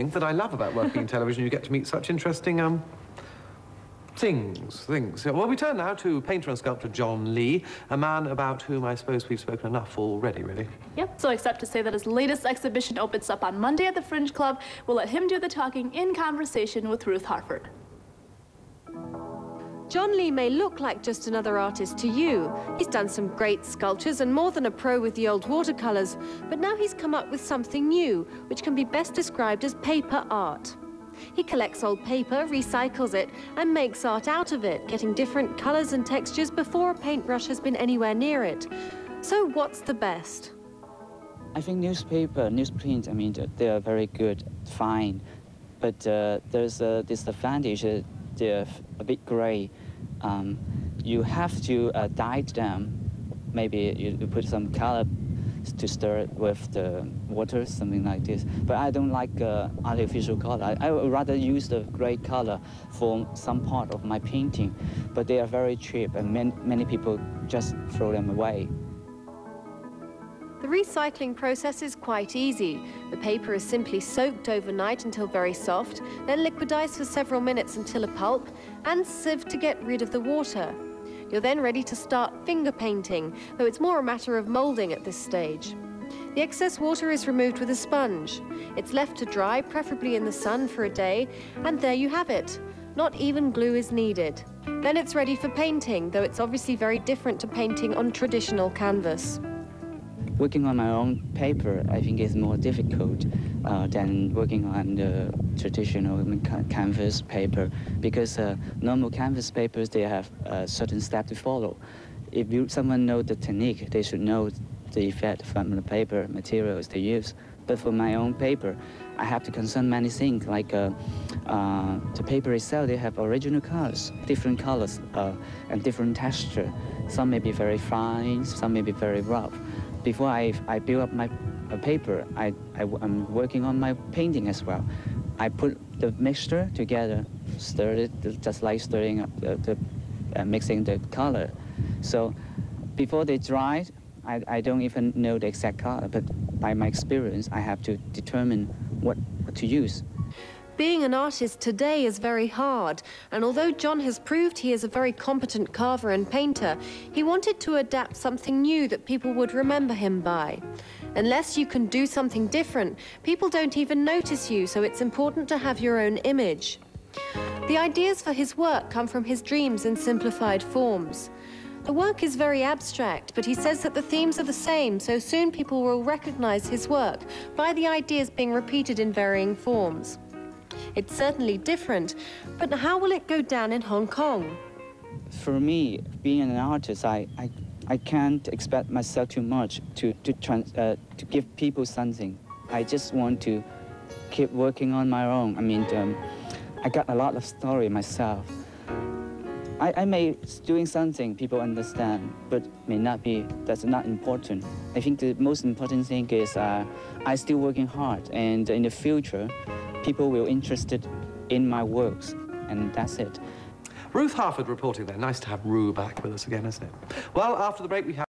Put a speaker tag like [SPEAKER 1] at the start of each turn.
[SPEAKER 1] that I love about working in television. You get to meet such interesting um, things, things. Well, we turn now to painter and sculptor John Li, a man about whom I suppose we've spoken enough already, really.
[SPEAKER 2] Yep, so except to say that his latest exhibition opens up on Monday at the Fringe Club. We'll let him do the talking in conversation with Ruth Harford.
[SPEAKER 3] John Li may look like just another artist to you. He's done some great sculptures and more than a pro with the old watercolours, but now he's come up with something new, which can be best described as paper art. He collects old paper, recycles it, and makes art out of it, getting different colours and textures before a paintbrush has been anywhere near it. So what's the best?
[SPEAKER 4] I think newspaper, newsprint, I mean, they are very good, fine. But uh, there's a disadvantage, uh, they're a bit gray. Um, you have to uh, dye them. Maybe you, you put some color to stir with the water, something like this. But I don't like uh, artificial color. I, I, would rather use the gray color for some part of my painting, but they are very cheap and man, many people just throw them away.
[SPEAKER 3] The recycling process is quite easy. The paper is simply soaked overnight until very soft, then liquidized for several minutes until a pulp, and sieved to get rid of the water. You're then ready to start finger painting, though it's more a matter of moulding at this stage. The excess water is removed with a sponge. It's left to dry, preferably in the sun, for a day, and there you have it. Not even glue is needed. Then it's ready for painting, though it's obviously very different to painting on traditional canvas
[SPEAKER 4] working on my own paper, I think is more difficult uh, than working on the traditional canvas paper because uh, normal canvas papers, they have a certain step to follow. If you, someone knows the technique, they should know the effect from the paper materials they use. But for my own paper, I have to concern many things, like uh, uh, the paper itself, they have original colors, different colors uh, and different texture. Some may be very fine, some may be very rough before I, I build up my paper, I, I, am working on my painting as well. I put the mixture together, stir it, just like stirring up the, the uh, mixing the color. So before they dry, I, I don't even know the exact color, but by my experience, I have to determine what, what to use.
[SPEAKER 3] Being an artist today is very hard, and although John has proved he is a very competent carver and painter, he wanted to adapt something new that people would remember him by. Unless you can do something different, people don't even notice you, so it's important to have your own image. The ideas for his work come from his dreams in simplified forms. The work is very abstract, but he says that the themes are the same, so soon people will recognize his work by the ideas being repeated in varying forms. It's certainly different, but how will it go down in Hong Kong?
[SPEAKER 4] For me, being an artist, I, I, I can't expect myself too much to, to, trans, uh, to give people something. I just want to keep working on my own. I mean, um, I got a lot of story myself. I, I may doing something people understand, but may not be, that's not important. I think the most important thing is uh, I still working hard, and in the future, people will interested in my works, and that's it.
[SPEAKER 1] Ruth Harford reporting there. Nice to have Rue back with us again, isn't it? Well, after the break, we have